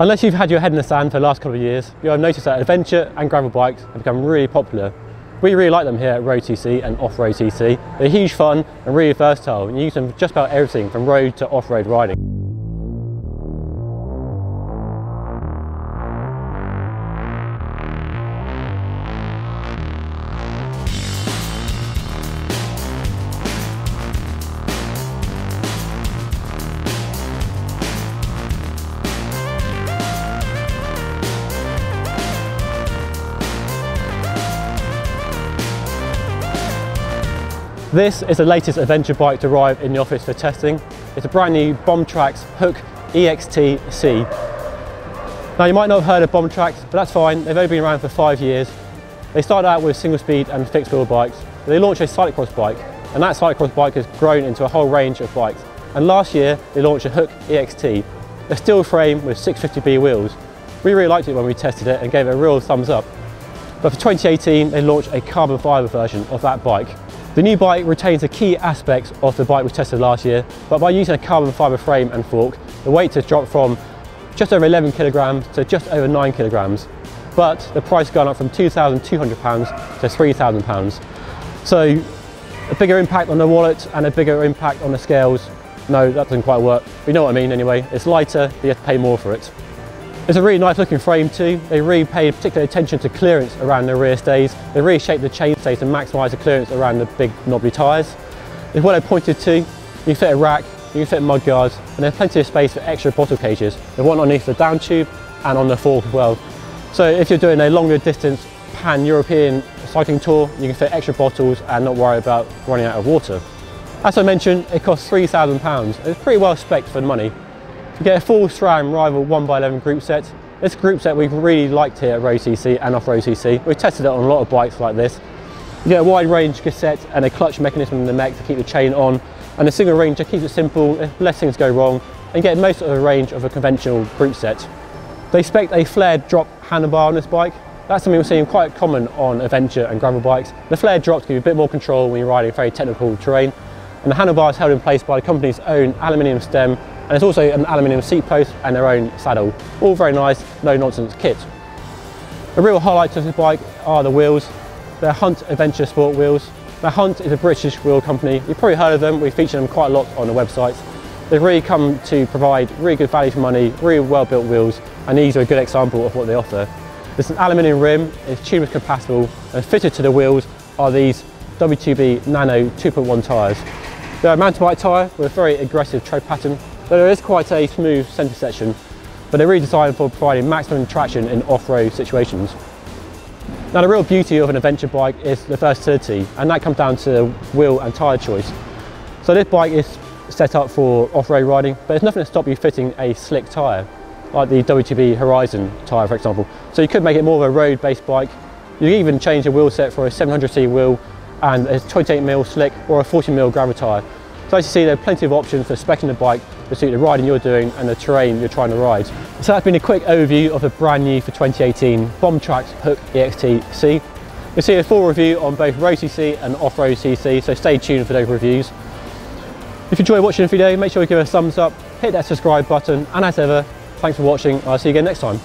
Unless you've had your head in the sand for the last couple of years, you'll have noticed that adventure and gravel bikes have become really popular. We really like them here at road.cc and off-road.cc. They're huge fun and really versatile and you use them just about everything from road to off-road riding. This is the latest adventure bike to arrive in the office for testing. It's a brand new Bombtrack Hook EXT-C. Now you might not have heard of Bombtrack, but that's fine. They've only been around for five years. They started out with single speed and fixed wheel bikes. They launched a cyclocross bike, and that cyclocross bike has grown into a whole range of bikes. And last year, they launched a Hook EXT, a steel frame with 650B wheels. We really liked it when we tested it and gave it a real thumbs up. But for 2018, they launched a carbon fibre version of that bike. The new bike retains the key aspects of the bike we tested last year, but by using a carbon fibre frame and fork, the weight has dropped from just over 11 kilograms to just over 9 kilograms. But the price has gone up from £2,200 to £3,000. So a bigger impact on the wallet and a bigger impact on the scales. No, that doesn't quite work. But you know what I mean anyway. It's lighter, but you have to pay more for it. It's a really nice looking frame too. They really paid particular attention to clearance around the rear stays. They really shaped the chainstay to maximise the clearance around the big knobbly tyres. It's what I pointed to. You can fit a rack, you can fit mud guards, and there's plenty of space for extra bottle cages. There's one underneath the down tube and on the fork as well. So if you're doing a longer distance pan-European cycling tour, you can fit extra bottles and not worry about running out of water. As I mentioned, it costs £3,000. It's pretty well spec for the money. You get a full SRAM Rival 1x11 group set. This group set we've really liked here at road.cc and off-road.cc. We've tested it on a lot of bikes like this. You get a wide range cassette and a clutch mechanism in the mech to keep the chain on and a single range to keep it simple, less things go wrong and get most of the range of a conventional group set. They expect a flared drop handlebar on this bike. That's something we're seeing quite common on adventure and gravel bikes. The flared drops give you a bit more control when you're riding very technical terrain and the handlebar is held in place by the company's own aluminium stem and there's also an aluminium seat post and their own saddle. All very nice, no nonsense kit. The real highlights of this bike are the wheels. They're Hunt Adventure Sport wheels. Now Hunt is a British wheel company. You've probably heard of them, we feature them quite a lot on the websites. They've really come to provide really good value for money, really well built wheels, and these are a good example of what they offer. It's an aluminium rim, it's tubeless compatible, and fitted to the wheels are these WTB Nano 2.1 tyres. They're a mountain bike tyre with a very aggressive tread pattern but there is quite a smooth centre section, but they're really designed for providing maximum traction in off-road situations. Now the real beauty of an adventure bike is the versatility, and that comes down to wheel and tyre choice. So this bike is set up for off-road riding, but there's nothing to stop you fitting a slick tyre, like the WTB Horizon tyre for example. So you could make it more of a road-based bike. You can even change the wheel set for a 700C wheel and a 28mm slick or a 40mm gravel tyre. So as you see, there are plenty of options for specing the bike to suit the riding you're doing and the terrain you're trying to ride. So that's been a quick overview of the brand new for 2018 Bombtrack Hook EXT-C. You'll see a full review on both road.cc and off-road.cc, so stay tuned for those reviews. If you enjoy watching the video, make sure you give us a thumbs up, hit that subscribe button, and as ever, thanks for watching, I'll see you again next time.